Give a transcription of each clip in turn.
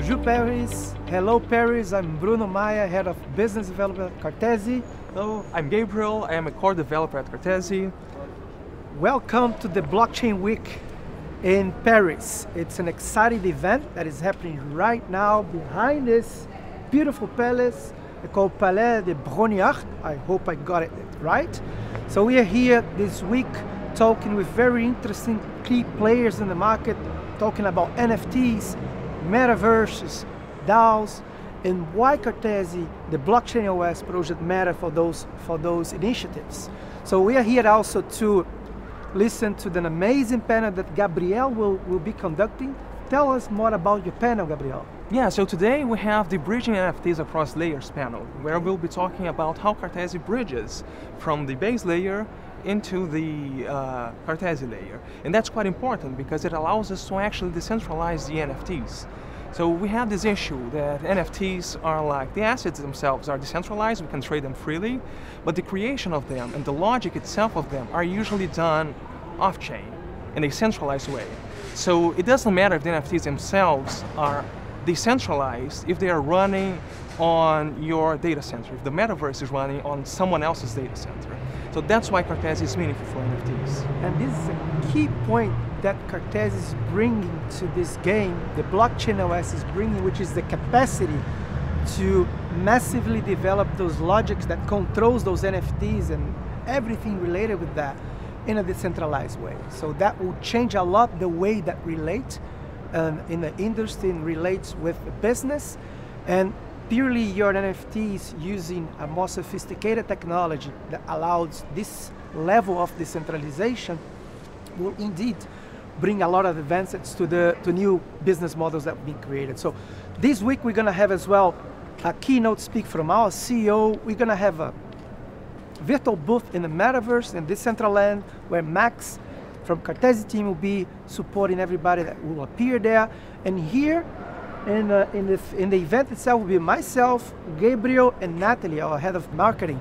Bonjour Paris. Hello Paris. I'm Bruno Maia, head of business development at Cartesi. Hello, I'm Gabriel. I am a core developer at Cartesi. Welcome to the Blockchain Week in Paris. It's an exciting event that is happening right now behind this beautiful palace called Palais de Brongniart. I hope I got it right. So we are here this week talking with very interesting key players in the market, talking about NFTs, metaverses, DAOs, and why Cartesi, the blockchain OS project matter for those for those initiatives. So we are here also to listen to the amazing panel that Gabriel will, will be conducting. Tell us more about your panel, Gabriel. Yeah, so today we have the Bridging NFTs Across Layers panel, where we'll be talking about how Cartesi bridges from the base layer into the uh, Cartesi layer. And that's quite important because it allows us to actually decentralize the NFTs. So we have this issue that NFTs are like, the assets themselves are decentralized, we can trade them freely, but the creation of them and the logic itself of them are usually done off-chain in a centralized way. So it doesn't matter if the NFTs themselves are decentralized if they are running on your data center, if the metaverse is running on someone else's data center. So that's why Cartesi is meaningful for NFTs. And this is a key point that Cartesi is bringing to this game, the blockchain OS is bringing, which is the capacity to massively develop those logics that controls those NFTs and everything related with that in a decentralized way. So that will change a lot the way that relate um, in the industry and relates with the business. And purely your NFTs using a more sophisticated technology that allows this level of decentralization will indeed bring a lot of advances to the to new business models that have been created. So this week we're gonna have as well a keynote speak from our CEO. We're gonna have a virtual booth in the metaverse in Decentraland where Max from Cartesi team will be supporting everybody that will appear there. And here in, uh, in, the, in the event itself will be myself, Gabriel, and Natalie, our head of marketing.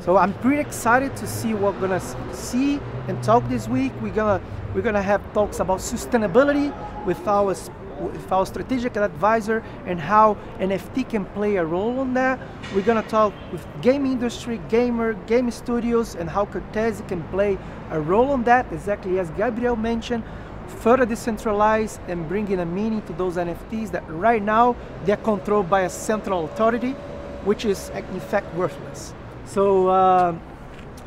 So I'm pretty excited to see what we're gonna see and talk this week. We're gonna we're gonna have talks about sustainability with our with our strategic advisor and how NFT can play a role on that. We're gonna talk with game industry, gamer, game studios, and how Cartesi can play a role on that, exactly as Gabriel mentioned further decentralize and bring in a meaning to those NFTs that right now they're controlled by a central authority, which is in fact worthless. So uh,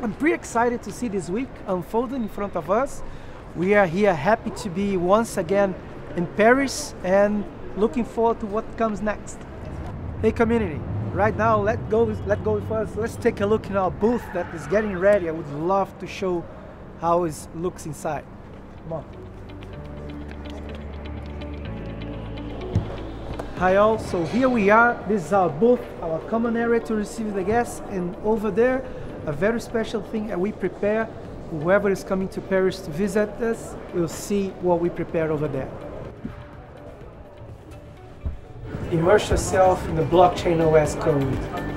I'm pretty excited to see this week unfolding in front of us. We are here happy to be once again in Paris and looking forward to what comes next. Hey community, right now let go let go with us. Let's take a look in our booth that is getting ready. I would love to show how it looks inside. Come on. Hi all, so here we are. This is our booth, our common area to receive the guests, and over there, a very special thing that we prepare. Whoever is coming to Paris to visit us will see what we prepare over there. Immerse yourself in the blockchain OS code.